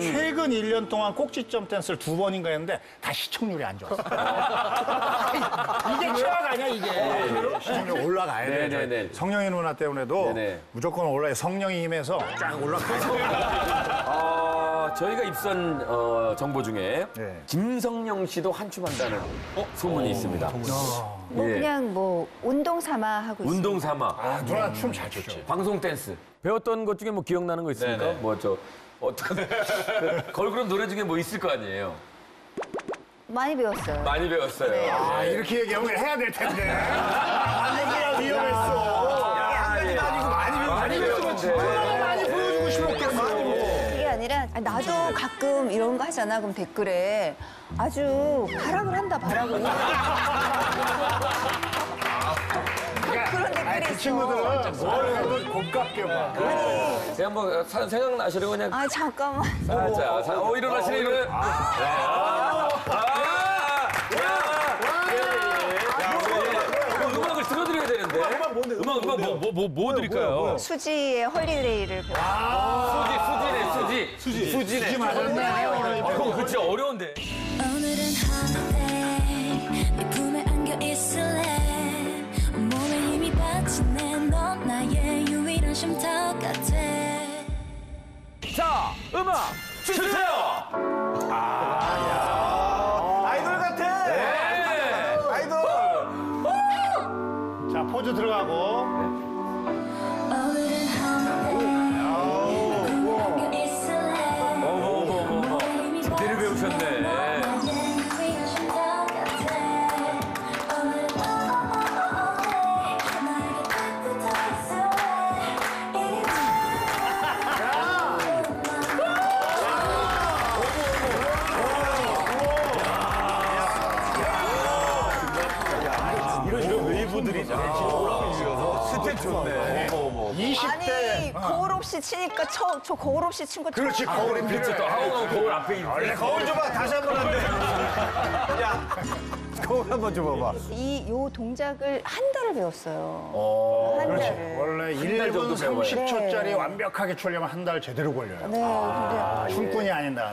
최근 1년 동안 꼭지점 댄스를 두 번인가 했는데 다 시청률이 안 좋았어. 이게 최악 아니야, 이게. 시청률 올라가야 돼. 네네네. 성령의 누나 때문에도 네네. 무조건 올라야 성령의 힘에서 쫙 올라가야 돼. 아, 저희가 입선 어, 정보 중에 네. 김성령 씨도 한춤 한다는 소문이 있습니다. 뭐 예. 그냥 뭐 운동 삼아 하고 있어요. 운동 삼아. 아, 누나 춤잘 추죠. 방송 댄스. 배웠던 것 중에 뭐 기억나는 거 있습니까? 네네. 뭐 저 어떤 그 걸그룹 노래 중에 뭐 있을 거 아니에요? 많이 배웠어요. 많이 배웠어요. 아, 이렇게 얘기하면 해야 될 텐데. 아니라 아, 나도 가끔 이런 거 하잖아. 그럼 댓글에 아주 발악을 한다, 발악을. 그런 댓글이 그 있어. 친구들은 뭘 해도 고깝게 봐. 그냥 뭐 사- 생각나시려 그냥 아 잠깐만. 살짝 사- 어 일어나시네 일어나. 아, 아, 야, 예, 예. 야, 우리 이거 음악을 들어드려야 되는데. 음악? 음악 음악 뭐뭐 뭐 드릴까요? 수지의 Holiday를 배웠어요. 수지 수지네 수지 수지 수지네. 맞았네. 아, 형 그치 어려운데. 오늘은 holiday 네 품에 안 자, 포즈 들어가고. 오늘은 holiday 네 품에 안겨 있을래 어머 어머 어머 어머. 힘이 제대로 배우셨네. 쉼터 같아 스텝 좋네. 20대. 아니 거울 없이 치니까 저, 저 거울 없이 친거 처음 그렇지, 거울이 그렇죠. 또 하우하우 거울 앞에 있는. 원래 거울 줘봐. 다시 한번안 돼. 야, 거울 한 번 줘봐봐. 이 요 동작을 한 달을 배웠어요. 한 그렇지. 달을. 원래 달 1분 정도 배워야 돼. 30초짜리 네. 완벽하게 추려면 한 달 제대로 걸려요. 네, 근데 춤꾼이 아닌다.